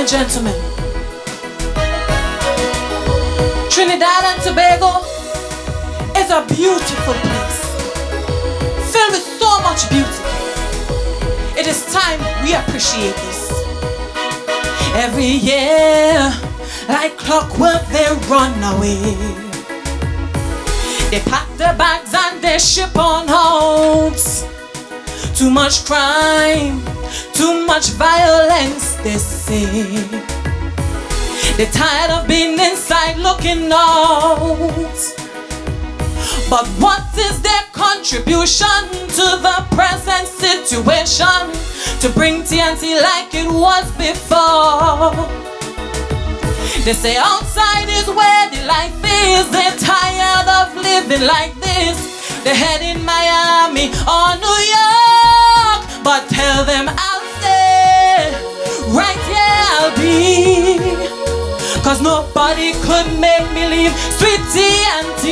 and gentlemen, Trinidad and Tobago is a beautiful place, filled with so much beauty. It is time we appreciate this. Every year, like clockwork, they run away. They pack their bags and they ship on out. Too much crime, too much violence, they say. They're tired of being inside looking out. But what is their contribution to the present situation? To bring TNT like it was before. They say outside is where the life is. They're tired of living like this. They're heading Miami or New York. But tell them nobody could make me leave sweet TNT.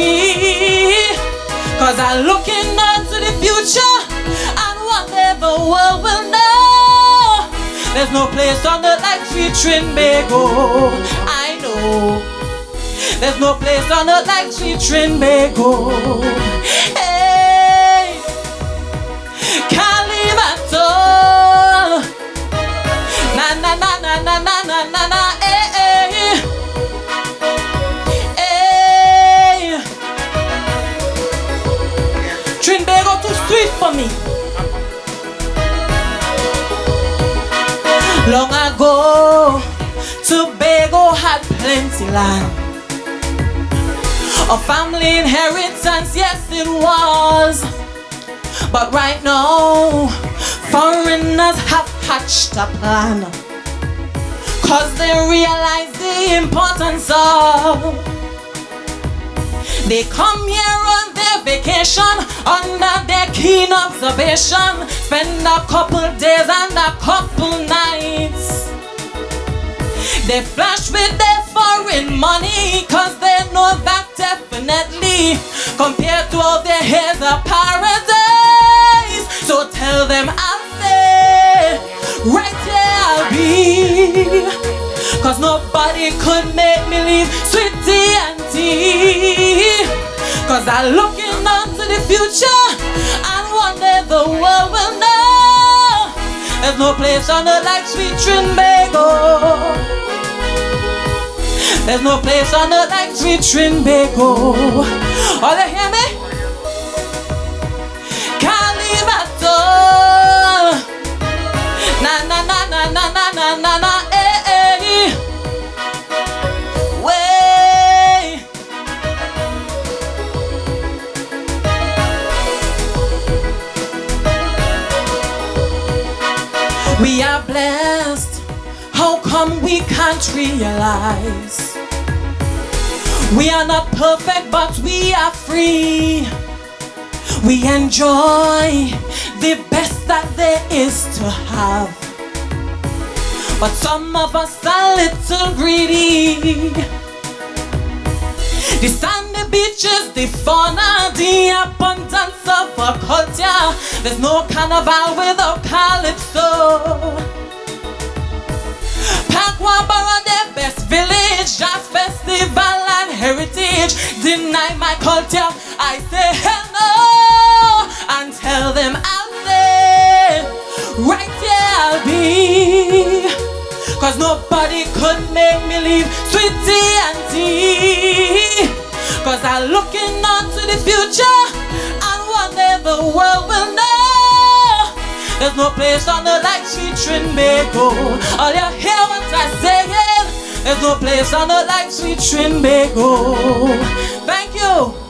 Cause I'm looking onto the future and whatever world will know. There's no place on earth like sweet Trinbago. I know. There's no place on earth like sweet Trinbago. For me. Long ago, Tobago had plenty land. A family inheritance, yes it was. But right now, foreigners have hatched a plan. Cause they realize the importance of they come here on vacation under their keen observation. Spend a couple days and a couple nights. They flash with their foreign money cause they know that definitely compared to all their here's a paradise. So tell them I'll stay right here I'll be. Cause nobody could make me leave sweet TNT. Cause I look future and one day the world will know. There's no place on earth like sweet Trinbago. There's no place on earth like sweet Trinbago. All you hear me? We are blessed. How come we can't realize? We are not perfect, but we are free. We enjoy the best that there is to have. But some of us are little greedy. Sandy beaches, the fauna, the abundance of our culture. There's no carnival without calypso. Pakwabara, the best village, jazz festival and heritage. Deny my culture, I say hello and tell them out there, right here I'll be. Cause nobody could make me leave sweet TNT. Cause I'm looking on to the future and the world will know. There's no place on earth like sweet Trinbago. All you hear what I say, there's no place on earth like sweet Trinbago. Thank you.